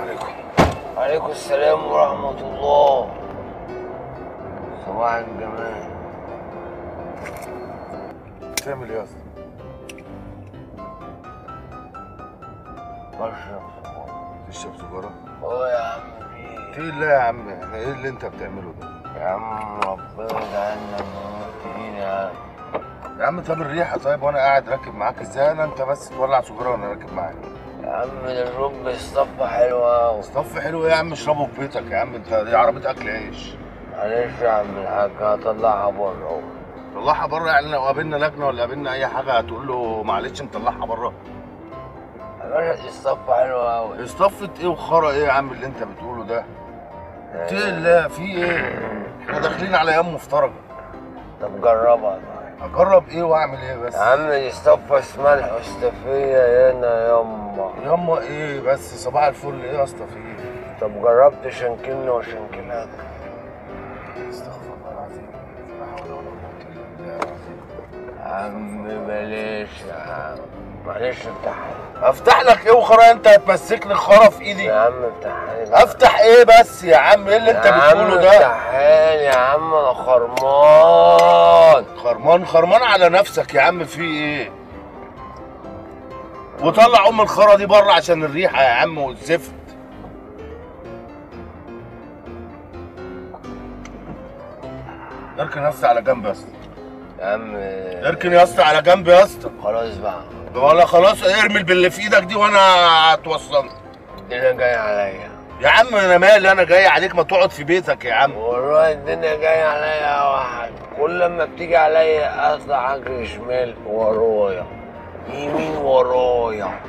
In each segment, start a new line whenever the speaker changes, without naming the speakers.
عليكم.
عليكم السلام ورحمة الله. صباح الجمال.
تعمل إيه يا اسطى؟
بشرب سجارة.
تشرب سيجاره؟
آه يا عم في
في لا يا عم؟ إيه اللي أنت بتعمله ده؟
يا عم ربنا يجعلنا موتين يا عم
يا عم طب الريحة طيب وأنا قاعد راكب معاك إزاي؟ أنا أنت بس تولع سيجاره وأنا راكب معاك.
يا عم ده الرب الصفة حلوة. أوي
صف حلو إيه يا عم اشربه في بيتك يا عم. انت دي عربية أكل عيش.
معلش يا عم الحاج هطلعها بره.
طلعها بره يعني لو قابلنا لجنة ولا قابلنا أي حاجة هتقول له معلش مطلعها بره
يا باشا دي الصفة حلوة أوي.
اصطفت إيه وخرا إيه يا عم اللي أنت بتقوله ده؟ اتقي الله في إيه؟ إحنا داخلين على أيام مفترجة.
طب جربها.
اجرب إيه واعمل إيه بس؟
يا عم الصفة اسمها الحستفية هنا ياما
ياما إيه بس صباح الفل إيه يا اسطى في إيه؟
طب جربت شنكلني وشنكلها
استغفر الله العظيم لا حول ولا قوه الا بالله العظيم
يا عم بلاش يا عم معلش افتحها
أفتح لك إيه وخرا؟ أنت هتمسكني خرا في إيدي.
يا عم افتحها
أفتح إيه بس يا عم؟ إيه اللي أنت
يا عم
بتقوله ده؟
افتحها لي يا عم أنا خرمان.
خرمان خرمان على نفسك يا عم في إيه؟ وطلع أم الخرا دي بره عشان الريحة يا عم والزفت. اركن يا اسطى على جنب يا اسطى.
يا عم
اركن يا اسطى على جنب يا اسطى.
خلاص بقى.
ولا خلاص ارمي باللي في إيدك دي وأنا هتوصلني
الدنيا جاية عليا.
يا عم أنا مالي أنا جاي عليك ما تقعد في بيتك يا عم.
والله الدنيا جاية عليا يا واحد. كل ما بتيجي عليا اطلع اجري شمال ورايا. يمين ورايا.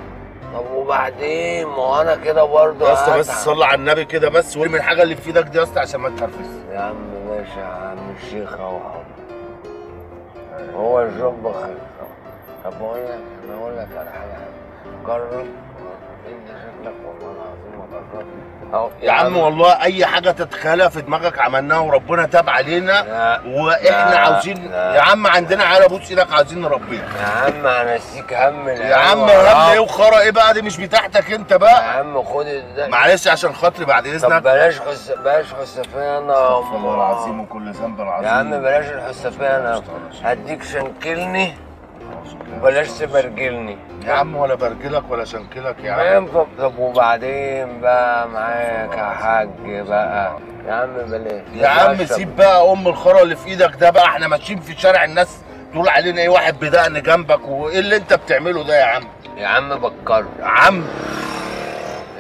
طب وبعدين؟ ما أنا كده برضه
يا اسطى بس. صلي على النبي كده بس وارمي الحاجة اللي في إيدك دي يا اسطى عشان ما تتنرفزش
يا عم ماشي يا عم الشيخ اهو هو الجب خير طب بقول لك أنا أقول لك على حاجة جرب انت شكلك والله العظيم
يا عم والله أي حاجة تتخيلها في دماغك عملناها وربنا تاب علينا
لا
وإحنا
لا،
عاوزين
لا.
يا عم عندنا على بوس إيدك عاوزين نربيها
يا عم هنسيك هم
يا عم هم إيه وخرا إيه بقى؟ دي مش بتاعتك أنت
يا
بقى
عم خد ده.
معلش عشان خاطري بعد
طب
إذنك.
بلاش حس بلاش حسافيه أنا
استغفر الله العظيم وكل ذنب عظيم
يا عم بلاش الحسافيه أنا هديك شنكلني. بلاش تبرجلني
يا عم ولا برجلك ولا شنكلك يا عم.
ينفع طب وبعدين بقى معاك يا حاج بقى. يا عم بلاش.
يا عم. سيب بقى أم الخرا اللي في إيدك ده بقى. إحنا ماشيين في شارع الناس تقول علينا إيه؟ واحد بدقن جنبك. وإيه اللي أنت بتعمله ده يا عم؟
يا عم بكر
يا عم.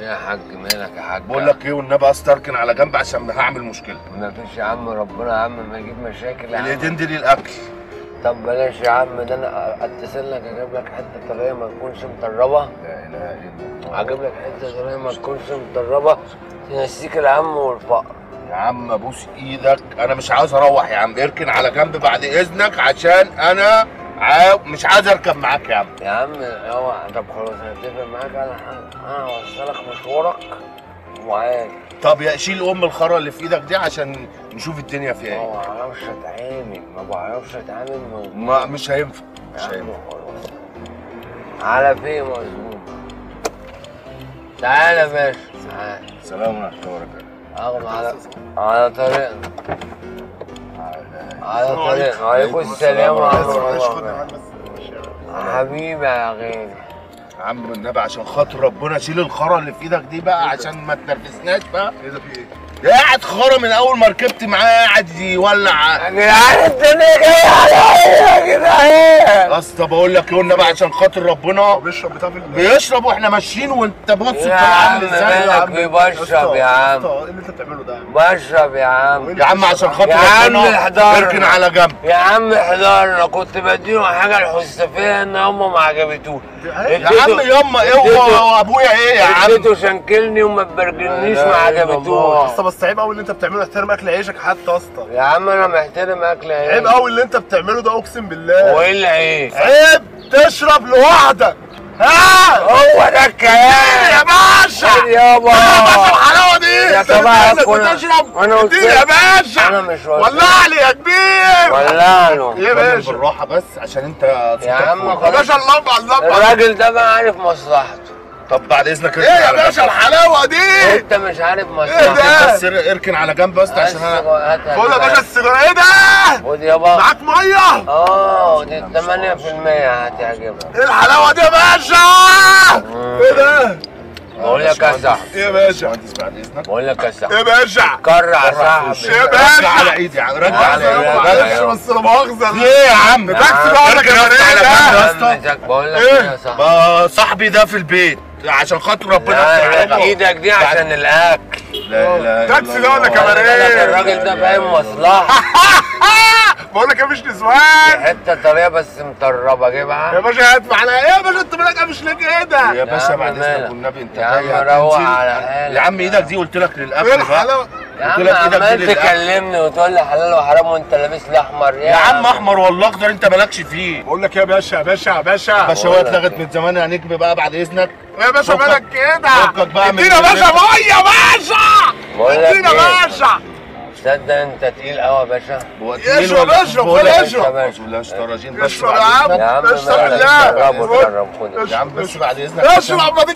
يا حاج مالك يا حاج؟
بقول لك إيه؟ والنبي أستركن على جنب عشان هعمل مشكلة.
ما فيش يا عم ربنا يا عم ما يجيب مشاكل يا عم.
الايدين دي للأكل.
طب بلاش يا عم ده أنا أتصل لك أجيب لك حتة طرية ما تكونش مطربة.
لا إله إلا الله.
أجيب لك حتة طرية ما تكونش مطربة. تنسيك الهم والفقر.
يا عم ابوس إيدك. أنا مش عاوز أروح يا عم. اركن على جنب بعد إذنك عشان أنا عاو... مش عايز أركب معاك يا عم.
يا عم هو طب خلاص هنتفق معاك. أنا هوصلك مشوارك وعادي
طب يا شيل ام الخرا اللي في إيدك دي عشان نشوف الدنيا فيها
ما
إيه
بعرفش أتعامل ما بعرفش أتعامل
ما مش هينفع مش هينفع.
خلاص. على فين مظلوم؟ تعالى يا باشا. تعالى
سلام ورحمة الله وبركاته.
اغمى على على طريقنا. على طريقنا. وعليكم السلام ورحمة الله وبركاته. حبيبي يا غالي.
يا عم النبي عشان خاطر ربنا شيل الخرا اللي في إيدك دي بقى عشان ما تنرفزناش بقى.
إيه ده في إيه؟
ده قاعد خرا من اول ما ركبت معاه قاعد يولع.
يا جدعان الدنيا جاية عليا يا جدعان.
اسطى بقول لك إيه والنبي عشان خاطر ربنا
بيشرب بتاع
بيشرب وإحنا ماشيين وانت بص
يا عم
عامل إزاي
مالك بيبشرب يا عم؟
إيه اللي انت بتعمله ده يا عم؟
بشرب يا عم.
يا عم عشان خاطر
يا عم احضرنا.
اركن على جنب.
يا عم حضرنا كنت بديله حاجة الحسافيه إن هم ما عجبتوش.
يا عم ياما إيه هو وابويا إيه يا عم؟
اديته شنكلني وما تبرجلنيش ما عجبتوش
اسطى بس عيب قوي اللي أنت بتعمله احترم أكل عيشك حتى يا اسطى.
يا عم أنا محترم أكل
عيب
عيش
قوي اللي أنت بتعمله ده أقسم بالله.
وايه العيش
عيب تشرب لوحدك. ها؟
هو ده الكلام
يا باشا؟
يابا
الحلاوه دي.
يا طبعا
انك بتشرب
أنا قلت لك.
يا باشا؟
أنا مش واثق.
ولع لي يا كبير.
ولع له
يا باشا؟
بالراحة بس عشان أنت
يا عم
يا
خلاص.
باشا اللمبه اللمبه
الراجل ده بقى عارف مصلحته
طب بعد إذنك
إيه يا باشا الحلاوة دي!
أنت مش عارف
إيه
مصلحتك
ده؟
بس اركن على جنب بس عشان أنا
خد يا باشا السيجارة. إيه ده؟
خد يابا
معاك مية؟
آه دي 8% هتعجبك
إيه الحلاوة دي يا باشا؟ إيه ده؟
بقول لك يا صاحبي.
إيه يا باشا؟
مهندس بعد إذنك.
بقول لك يا
إيه
صاحبي
يا باشا؟
كرع يا صاحبي.
يا
رجع
باشا
على إيدي يا عم رجع
على. إيدي.
بس لا مؤاخذه
إيه يا عم؟
تاكسي بقى ولا
يا جنب يا
ده
بقول لك
إيه؟
إيه يا صاحبي.
ما صاحبي ده في البيت. عشان خاطر ربنا
لا
يفتح.
إيدك دي عشان الأكل.
لا لا
تاكسي ده ولا
بالك الراجل ده فاهم مصلحة.
بقول لك يا مش نسوان.
حتة طرية بس مطربة
يا
جيبها
باشا هات معانا. إيه يا باشا أنت مالك مش ليه كده
يا باشا بعد
إذنك.
والنبي أنت
يا عم
هتنزل.
على حالك.
يا عم إيدك دي قلت لك
إيه
للاكل بقى.
الحلاوه
يا
قلت
عم عمال. تكلمني وتقول لي حلال وحرام وانت لابس لي أحمر.
يا عم أحمر والله أخضر أنت مالكش فيه.
بقول لك يا باشا يا باشا يا باشا.
باشا هو اتلغت من زمان يا نجم بقى بعد إذنك.
يا باشا مالك كده؟ ادينا يا باشا. مية يا باشا. ادينا يا
إيه؟
باشا.
تصدق انت تقيل قوي يا باشا
هو
اشرب، اشرب، خد اشرب.
أعوذ بالله اشتراجين بس
اشرب يا عم
يا عم
اشرب
خد
يا عم بس بعد إذنك.
اشرب ما
بق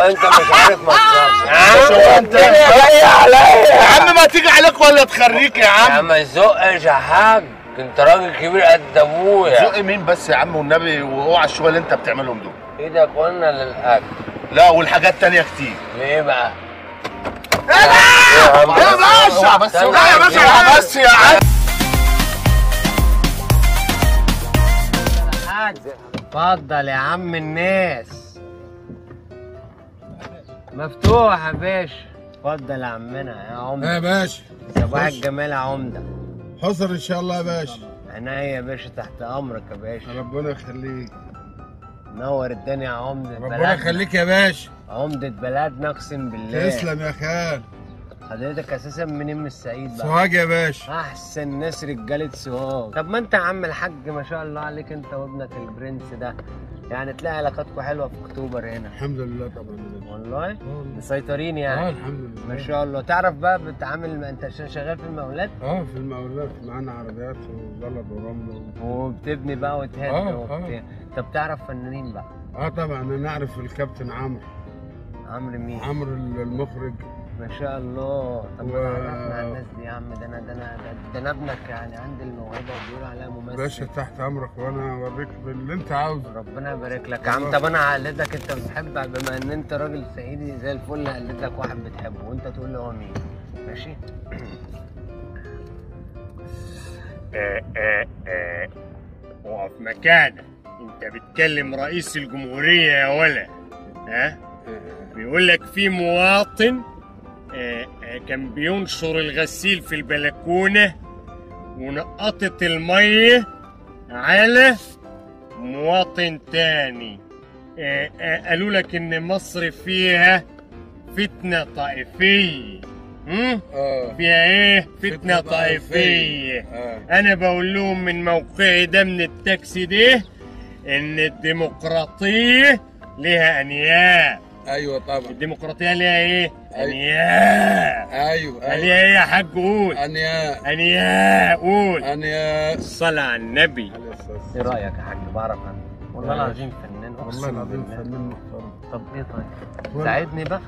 إنت مش عارف مصلحتك
اشرب أنت؟
جاي عليا
يا عم ما تيجي عليك ولا تخريك يا
يا
عم
عم ما تزقش يا حاج انت راجل كبير قد أبويا.
زق مين بس يا عم والنبي؟ وأوعى الشغل اللي أنت بتعملهم دول.
إيدك قلنا للأكل.
لا والحاجات تانية كتير.
ليه بقى؟ يا
باشا
بس
لا يا باشا
بس يا عم
اتفضل يا عم الناس. مفتوح يا باشا. اتفضل يا عمنا يا عمده.
يا باشا.
صباح. الجمال يا عمده.
حصر ان شاء الله يا باشا.
عينيا يا باشا تحت أمرك يا باشا.
ربنا يخليك.
نور الدنيا يا عمده
ربنا. يخليك يا باشا.
عمده بلدنا اقسم بالله.
تسلم يا خال.
حضرتك أساسا منين من الصعيد بقى.
سوهاج يا باشا.
أحسن ناس رجالة سوهاج. طب ما أنت يا عم الحاج ما شاء الله عليك أنت وابنك البرنس ده. يعني تلاقي علاقاتكم حلوة في أكتوبر هنا.
الحمد لله طبعا.
والله؟
آه.
مسيطرين
آه
يعني
الحمد لله.
ما شاء الله. تعرف بقى بتعامل أنت عشان شغال في المقاولات؟
آه في المقاولات. معانا عربيات وزلط ورمل و...
وبتبني بقى وتهد
آه،
وبتاع. طب تعرف فنانين بقى؟
آه طبعا. أنا أعرف الكابتن عمرو.
عمرو مين؟
عمرو المخرج.
ما شاء الله. طب ما
و-
تعرفنا على الناس دي يا عم ده أنا ده أنا ده- أنا ابنك يعني عندي الموهبة وبيقولوا عليها ممثل.
باشا تحت أمرك وأنا أوريك باللي أنت عاوزه.
ربنا يبارك لك يا عم. طب أنا هقلدك أنت بتحب بما إن أنت راجل صعيدي زي الفل هقلد لك واحد بتحبه وأنت تقول لي هو مين. ماشي؟
آه، آه، آه. اقف مكانك. أنت بتكلم رئيس الجمهورية يا ولا ها؟ بيقول لك في مواطن آه، آه، كان بينشر الغسيل في البلكونة ونقطت المية على مواطن تاني. آه، آه، قالوا لك إن مصر فيها فتنة طائفية؟
آه.
فيها إيه؟ فتنة
فتنة
طائفية.
آه.
أنا بقول لهم من موقعي ده من التاكسي ده إن الديمقراطية لها انياب
أيوه طبعا.
الديمقراطية لها إيه؟
أيوة.
انياب
أيوه
لها إيه؟ يا حاج قول.
انيا
انياب قول.
انيا
الصلاة على النبي.
إيه رأيك يا حاج بعرف أنا والله. العظيم فنان.
والله العظيم فنان محترم
طب إيه طيب؟ ساعدني بقى.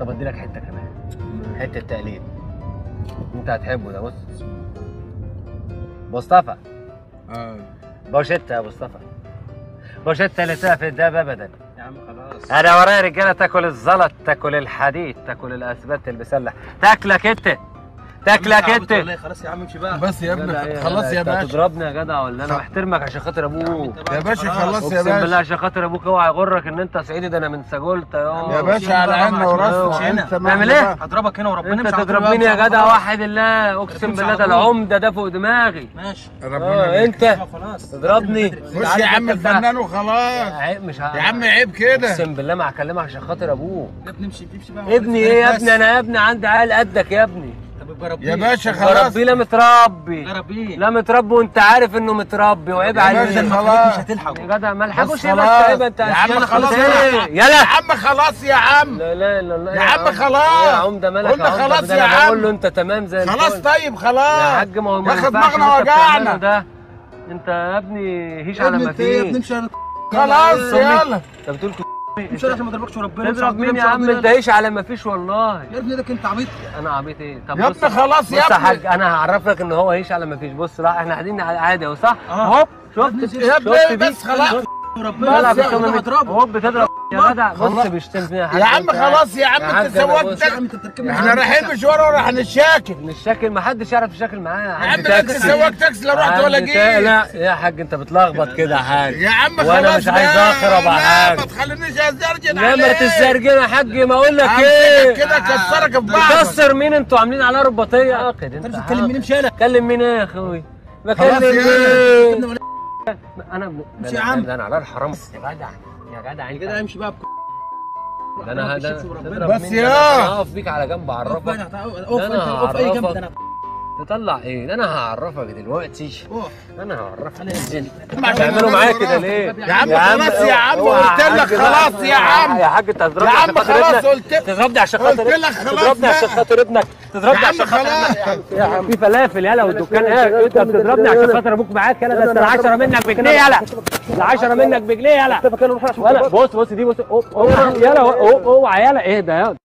طب أدي لك حتة كمان. حتة تقليد. أنت هتحبه ده بص. مصطفى.
آه.
بوشتة يا مصطفى. بوشتة اللي في الداب ابدا. أنا ورايا رجالة تأكل الزلط تأكل الحديد تأكل الاسبات المسلح تأكلك أنت. تاكلك أنت.
خلاص يا عم امشي بقى.
بس يا
إيه
ابني خلاص يا باشا.
هتضربني يا جدع ولا؟ أنا محترمك عشان خاطر أبوك.
يا باشا خلاص. يا
أقسم بالله
باشا
عشان خاطر أبوك أوعى يغرك إن أنت صعيدي ده أنا من سجولتا
يا باشا على عيننا وراسنا. أنت
تعمل إيه؟
هضربك هنا وربنا
أنت
مش
تضربني يا جدع. واحد الله.
أقسم
بالله ده. العمدة ده فوق دماغي.
ماشي.
ربنا يبارك.
أنت
خلاص.
تضربني.
خش يا عم الفنان وخلاص.
مش
يا عم عيب كده.
أقسم بالله ما هكلمك عشان خاطر أبوك.
يا ابني امشي امشي بقى.
ابني إيه يا. ابني أنا يا ابني عندي عيال قدك يا ابني.
يا باشا خلاص.
ربي لا متربي.
يا ربيه
لا متربي وانت عارف انه متربي. وعيب
يا
عليك.
باشا
مش
خلاص
هتلحق
يا جدع ما الحقوش
خلاص.
عيب انت
يا عم
يلا
خلاص.
إيه
يا
يلا.
عم خلاص يا عم.
لا لا لا لا
يا عم خلاص.
يا عمده مالك
قلنا
يا
خلاص يا عم.
بقول له أنت تمام زي
خلاص. طيب خلاص.
يا حاج ما هو ما
يا دماغنا وجعنا.
ده. أنت يا ابني هيش
يا
على
ابني
ما
إيه يا
فيه.
خلاص يلا
انت بتقول
مش عشان ما أضربكش وربنا مش
تضرب مين يا عم. انت إيش على ما فيش والله.
يا ابني ده انت عبيط.
أنا عبيط إيه؟ طب
يا
بص
ابني خلاص يا ابني.
حاج أنا هعرف لك إن هو هيش على ما فيش. بص لا إحنا قاعدين عادي أهو صح؟
آه.
شفت
يا ابني
شفت؟
بس؟ خلاص.
شفت؟
وربنا بس أنا
متر؟ يا جدع بص.
خلاص.
بيشتم فيها
يا عم
انت.
خلاص يا عم انت
أنا
سوقت
بص.
يا عم انت بتركبني
إحنا رايحين مشوار وراح نتشاكل.
مش شاكل ما حدش يعرف يشاكل معاه
يا عم انت. سواق تاكسي لا رحت ولا جيت.
لا يا حاج انت بتلخبط كده يا حاج.
يا عم خلاص
وأنا مش عايز اخرب يا حاج
ما تخلينيش
أزرجن
عليك.
تسترجل يا حاج ما أقول لك إيه؟
كده كسرك في بعض
تكسر مين أنتوا عاملين عليها رباطية؟ عاقد انت.
أنت بتتكلم مين مش أنا
كلم مين إيه يا أخوي؟
خلاص
بكلم
يا
مين؟ أنا
مش يا عم.
أنا على الحرام. يا جدع. يا جدع
يا
انت
جدع امشي بقى بك-
ده
أنا
ده
بس؟ يا.
هقف بيك على جنب
اقف
اعرفك
اقف اقف أنت اقف أي جنب. ده أنا
تطلع إيه؟ ده أنا هعرفك دلوقتي. أنا هعرفك.
أنا انزل.
تعملوا معايا كده ليه؟
يا عم خلاص يا عم
أوعى
قلت لك. خلاص يا عم.
يا حاج انت
يا
هتضربني
عم
عشان خاطر
خلاص
ابنك.
قلت
تضربني عشان
قلت
خاطر
لك خلاص
تضربني عشان. خاطر ابنك. تضربني
يا عم
عشان خاطر
خلاص.
ابنك. يا عم. في فلافل يلا والدكان. إيه أنت بتضربني عشان خاطر أبوك معاك. يلا ده ال 10 منك بجنيه يلا. ال 10 منك بجنيه يلا. ولا بص بص دي بص يلا أوب، أوعى يلا. إيه ده يلا.